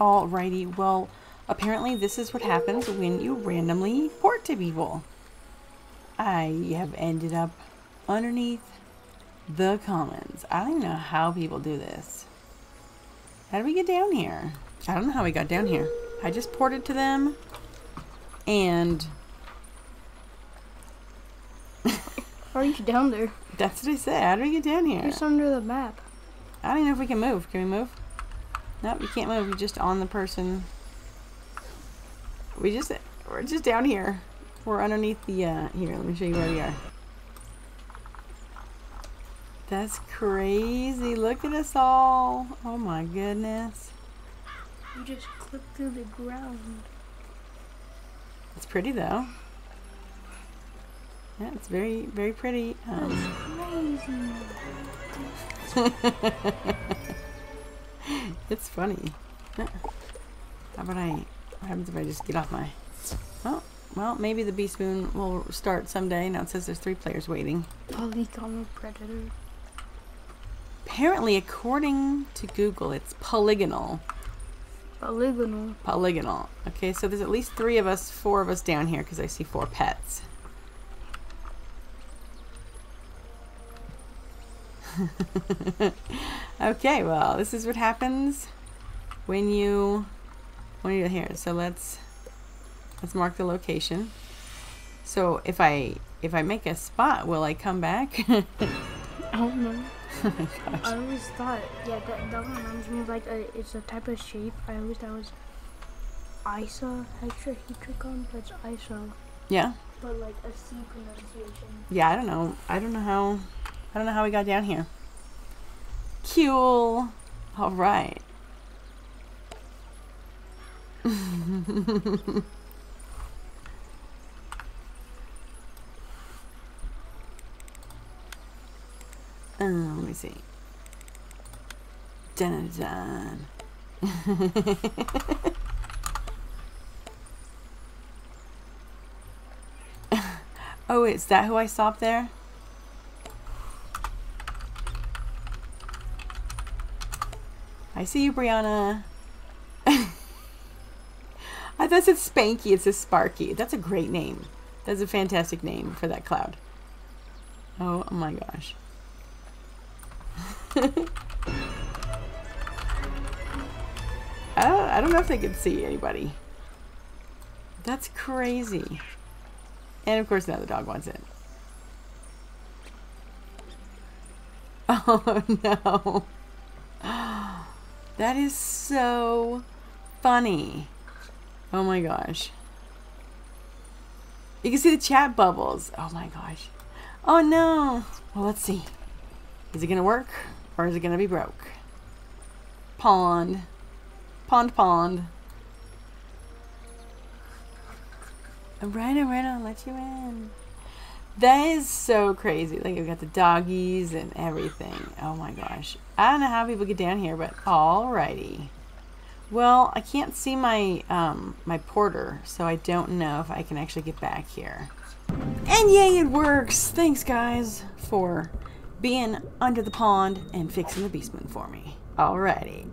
Alrighty, well, apparently this is what happens when you randomly port to people. I have ended up underneath the commons. I don't even know how people do this. How did we get down here? I don't know how we got down here. I just ported to them and How are you down there? that's what I said. How did we get down here? Just under the map. I don't even know if we can move. Can we move? Nope, you can't move. You're just on the person. We just, we're just down here. We're underneath the, uh, here, let me show you where we are. That's crazy. Look at us all. Oh my goodness. You just clip through the ground. It's pretty though. Yeah, it's very, very pretty. Um, Crazy. it's funny. How about I, what happens if I just get off my, oh, well, maybe the Beast Moon will start someday. Now it says there's three players waiting. Polygonal predator. Apparently, according to Google, it's polygonal. Polygonal. Polygonal. Okay, so there's at least three of us, four of us down here because I see four pets. okay, well, this is what happens when you when you're here. So let's let's mark the location. So if I if I make a spot, will I come back? I don't know. oh my gosh. I always thought, yeah, that, that reminds me of like a, it's a type of shape. I always thought was ISA Heterohetricon, but it's ISO. Yeah. But like a C pronunciation. Yeah, I don't know. I don't know how. I don't know how we got down here. Cool. All right. um, let me see. Dun dun dun. oh, is that who I up there? I see you, Brianna. I thought it said Spanky. It says Sparky. That's a great name. That's a fantastic name for that cloud. Oh, oh my gosh. Don't, oh, I don't know if they can see anybody. That's crazy. And of course now the dog wants it. Oh no. That is so funny. Oh my gosh. You can see the chat bubbles. Oh my gosh. Oh no. Well, let's see. Is it going to work or is it going to be broke? Pond. Pond, pond. Alright, alright, I'll let you in. That is so crazy. Like, we've got the doggies and everything. Oh my gosh. I don't know how people get down here, but alrighty. Well, I can't see my um, my porter, so I don't know if I can actually get back here. And yay, it works! Thanks, guys, for being under the pond and fixing the beast moon for me. Alrighty.